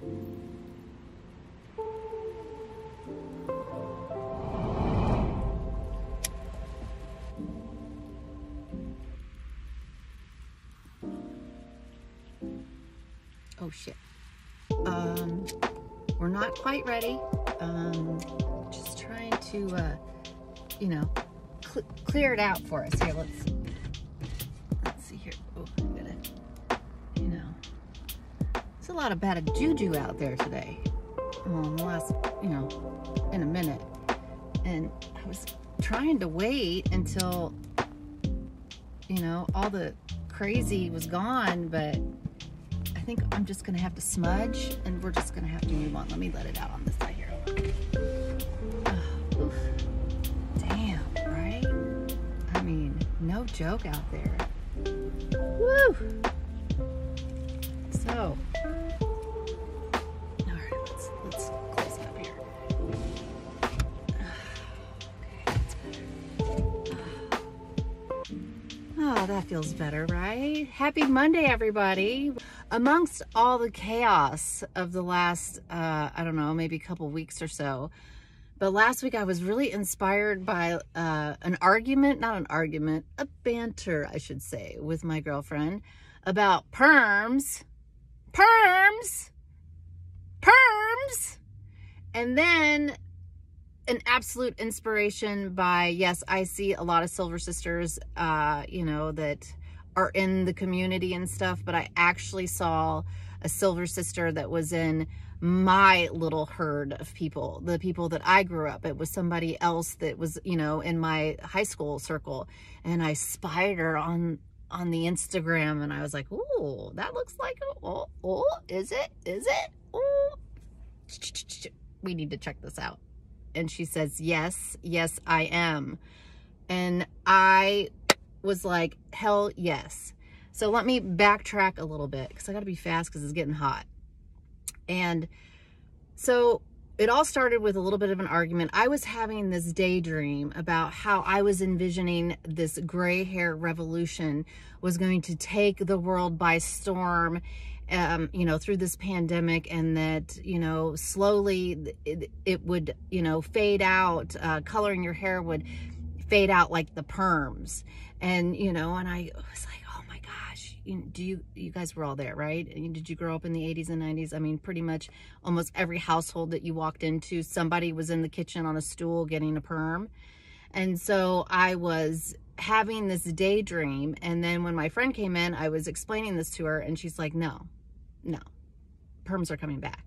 Oh shit. Um, we're not quite ready. Um, just trying to, uh, you know, cl clear it out for us. Here, let's, lot of bad juju out there today. The last, you know, in a minute. And I was trying to wait until, you know, all the crazy was gone, but I think I'm just gonna have to smudge and we're just gonna have to move on. Let me let it out on this side here. Oh. Damn, right? I mean, no joke out there. Woo! So, Oh, that feels better, right? Happy Monday, everybody. Amongst all the chaos of the last, uh, I don't know, maybe a couple weeks or so, but last week I was really inspired by uh, an argument, not an argument, a banter, I should say, with my girlfriend about perms, perms, perms, and then an absolute inspiration by, yes, I see a lot of Silver Sisters, uh, you know, that are in the community and stuff, but I actually saw a Silver Sister that was in my little herd of people, the people that I grew up. It was somebody else that was, you know, in my high school circle. And I spied her on on the Instagram and I was like, oh, that looks like, oh, oh, is it? Is it? Oh, we need to check this out. And she says, yes, yes, I am. And I was like, hell yes. So let me backtrack a little bit because I got to be fast because it's getting hot. And so it all started with a little bit of an argument. I was having this daydream about how I was envisioning this gray hair revolution was going to take the world by storm, um, you know, through this pandemic and that, you know, slowly it, it would, you know, fade out, uh, coloring your hair would fade out like the perms. And, you know, and I was like, oh my gosh, you, do you you guys were all there right? Did you grow up in the 80s and 90s i mean pretty much almost every household that you walked into somebody was in the kitchen on a stool getting a perm. And so i was having this daydream and then when my friend came in i was explaining this to her and she's like no no. Perms are coming back.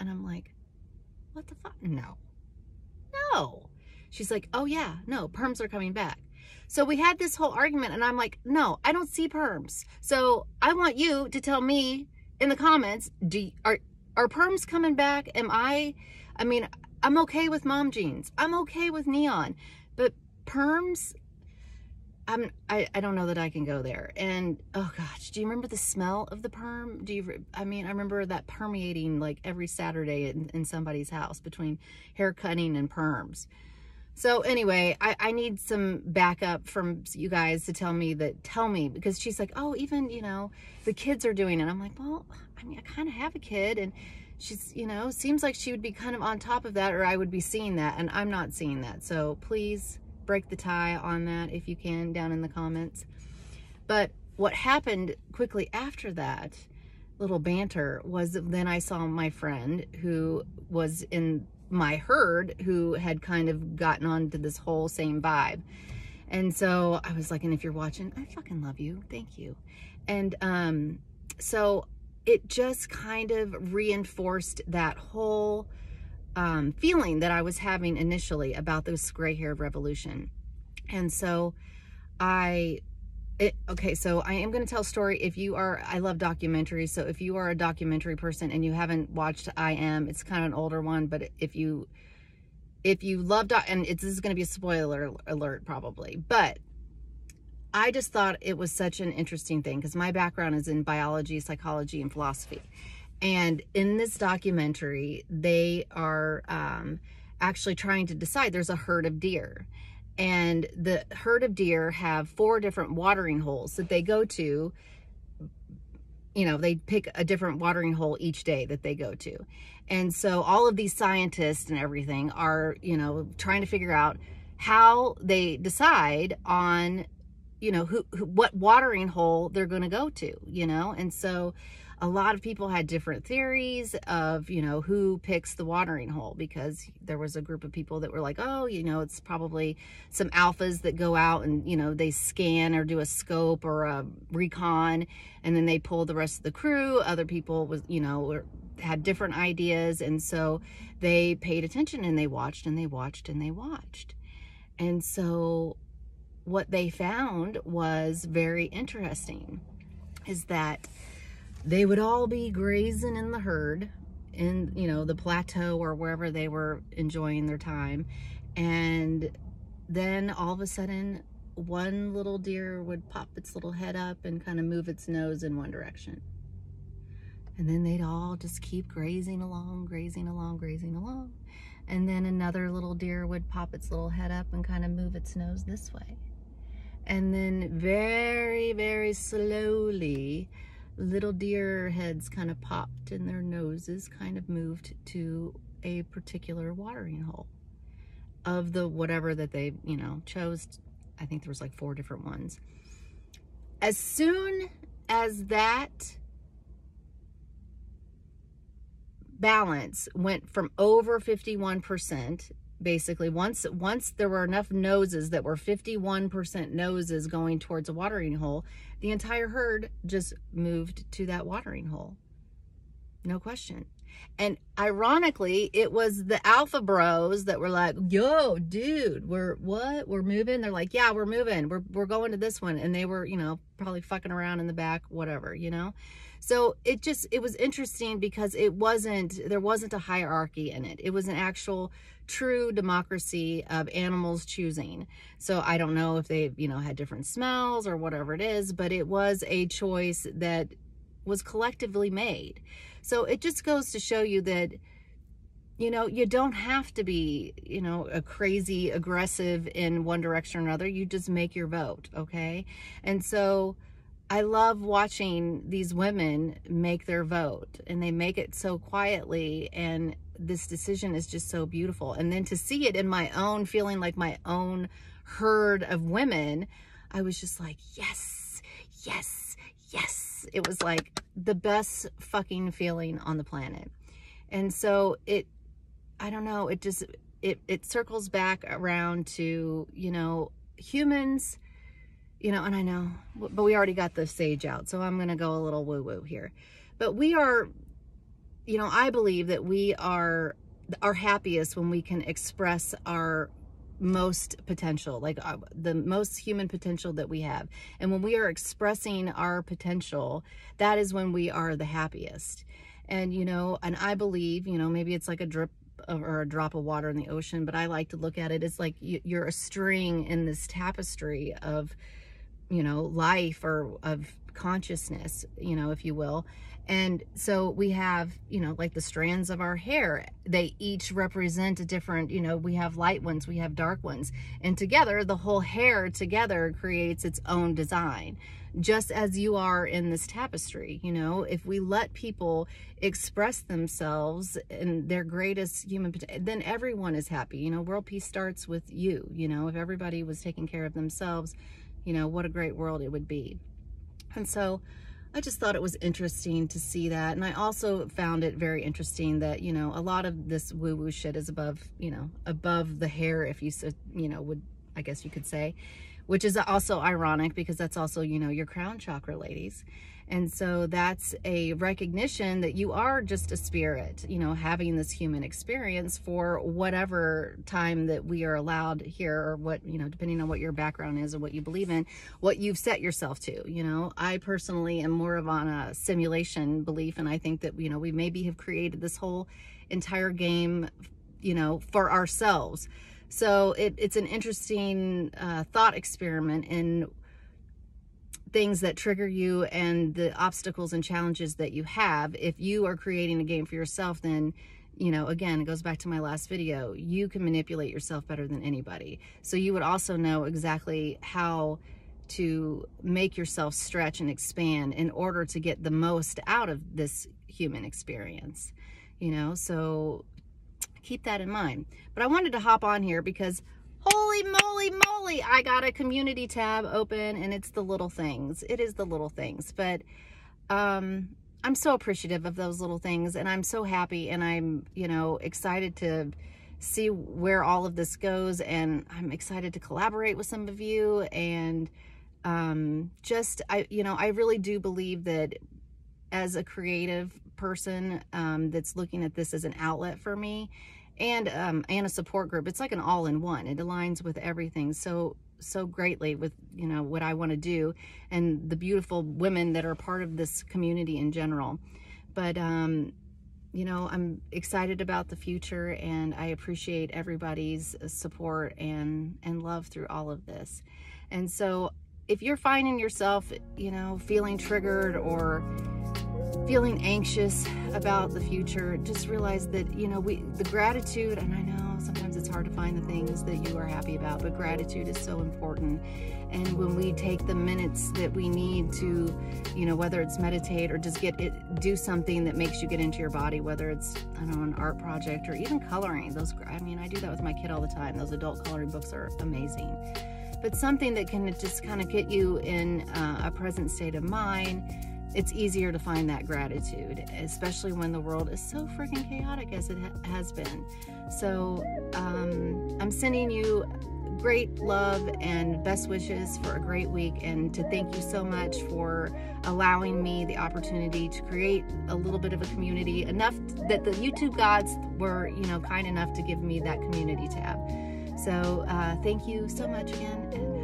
And i'm like what the fuck? No. No. She's like oh yeah no perms are coming back. So we had this whole argument and I'm like, no, I don't see perms. So I want you to tell me in the comments, do are, are perms coming back? Am I, I mean, I'm okay with mom jeans. I'm okay with neon, but perms, I'm, I, I don't know that I can go there. And, oh gosh, do you remember the smell of the perm? Do you, I mean, I remember that permeating like every Saturday in, in somebody's house between hair cutting and perms. So anyway, I, I need some backup from you guys to tell me that, tell me, because she's like, oh, even, you know, the kids are doing it. I'm like, well, I mean, I kind of have a kid and she's, you know, seems like she would be kind of on top of that or I would be seeing that and I'm not seeing that. So please break the tie on that if you can down in the comments. But what happened quickly after that little banter was then I saw my friend who was in my herd who had kind of gotten onto this whole same vibe. And so I was like, and if you're watching, I fucking love you. Thank you. And um, so it just kind of reinforced that whole um, feeling that I was having initially about this gray haired revolution. And so I it, okay, so I am going to tell a story. If you are, I love documentaries. So if you are a documentary person and you haven't watched I Am, it's kind of an older one. But if you, if you love, doc, and it's, this is going to be a spoiler alert probably. But I just thought it was such an interesting thing because my background is in biology, psychology, and philosophy. And in this documentary, they are um, actually trying to decide there's a herd of deer and the herd of deer have four different watering holes that they go to you know, they pick a different watering hole each day that they go to. And so all of these scientists and everything are, you know, trying to figure out how they decide on, you know, who, who what watering hole they're going to go to, you know? And so a lot of people had different theories of, you know, who picks the watering hole because there was a group of people that were like, oh, you know, it's probably some alphas that go out and, you know, they scan or do a scope or a recon and then they pull the rest of the crew. Other people was, you know, were, had different ideas. And so they paid attention and they watched and they watched and they watched. And so what they found was very interesting is that they would all be grazing in the herd in, you know, the plateau or wherever they were enjoying their time. And then all of a sudden, one little deer would pop its little head up and kind of move its nose in one direction. And then they'd all just keep grazing along, grazing along, grazing along. And then another little deer would pop its little head up and kind of move its nose this way. And then very, very slowly, little deer heads kind of popped and their noses kind of moved to a particular watering hole of the whatever that they, you know, chose. I think there was like four different ones. As soon as that balance went from over 51% basically once once there were enough noses that were 51% noses going towards a watering hole the entire herd just moved to that watering hole. No question. And ironically it was the alpha bros that were like yo dude we're what? We're moving? They're like yeah we're moving. We're, we're going to this one. And they were you know probably fucking around in the back whatever you know so it just it was interesting because it wasn't there wasn't a hierarchy in it it was an actual true democracy of animals choosing. So I don't know if they, you know, had different smells or whatever it is, but it was a choice that was collectively made. So it just goes to show you that, you know, you don't have to be, you know, a crazy aggressive in one direction or another. You just make your vote, okay? And so I love watching these women make their vote and they make it so quietly and this decision is just so beautiful. And then to see it in my own, feeling like my own herd of women, I was just like, yes, yes, yes. It was like the best fucking feeling on the planet. And so it, I don't know, it just, it, it circles back around to, you know, humans, you know, and I know, but we already got the sage out, so I'm going to go a little woo woo here. But we are you know, I believe that we are our happiest when we can express our most potential, like uh, the most human potential that we have. And when we are expressing our potential, that is when we are the happiest. And, you know, and I believe, you know, maybe it's like a drip or a drop of water in the ocean, but I like to look at it as like you're a string in this tapestry of, you know, life or of consciousness, you know, if you will. And so we have, you know, like the strands of our hair, they each represent a different, you know, we have light ones, we have dark ones. And together, the whole hair together creates its own design, just as you are in this tapestry. You know, if we let people express themselves in their greatest human then everyone is happy. You know, world peace starts with you. You know, if everybody was taking care of themselves, you know, what a great world it would be. And so, I just thought it was interesting to see that. And I also found it very interesting that, you know, a lot of this woo-woo shit is above, you know, above the hair, if you, you know, would, I guess you could say, which is also ironic because that's also, you know, your crown chakra ladies. And so that's a recognition that you are just a spirit, you know, having this human experience for whatever time that we are allowed here or what, you know, depending on what your background is and what you believe in, what you've set yourself to, you know. I personally am more of on a simulation belief and I think that, you know, we maybe have created this whole entire game, you know, for ourselves. So it, it's an interesting uh, thought experiment in things that trigger you and the obstacles and challenges that you have. If you are creating a game for yourself, then you know, again, it goes back to my last video. You can manipulate yourself better than anybody. So you would also know exactly how to make yourself stretch and expand in order to get the most out of this human experience you know so keep that in mind. But i wanted to hop on here because holy moly moly i got a community tab open and it's the little things. It is the little things. But um i'm so appreciative of those little things and i'm so happy and i'm you know excited to see where all of this goes and i'm excited to collaborate with some of you and um just i you know i really do believe that as a creative person um, that's looking at this as an outlet for me and um, and a support group. It's like an all-in-one. It aligns with everything so so greatly with you know what I want to do and the beautiful women that are part of this community in general. But um, you know, I'm excited about the future and I appreciate everybody's support and and love through all of this. And so if you're finding yourself, you know, feeling triggered or feeling anxious about the future, just realize that, you know, we, the gratitude, and I know sometimes it's hard to find the things that you are happy about, but gratitude is so important. And when we take the minutes that we need to, you know, whether it's meditate or just get it, do something that makes you get into your body, whether it's, I don't know, an art project or even coloring. Those, I mean, I do that with my kid all the time. Those adult coloring books are amazing. But something that can just kind of get you in uh, a present state of mind it's easier to find that gratitude, especially when the world is so freaking chaotic as it ha has been. So um, I'm sending you great love and best wishes for a great week and to thank you so much for allowing me the opportunity to create a little bit of a community enough that the YouTube gods were, you know, kind enough to give me that community tab. So uh, thank you so much again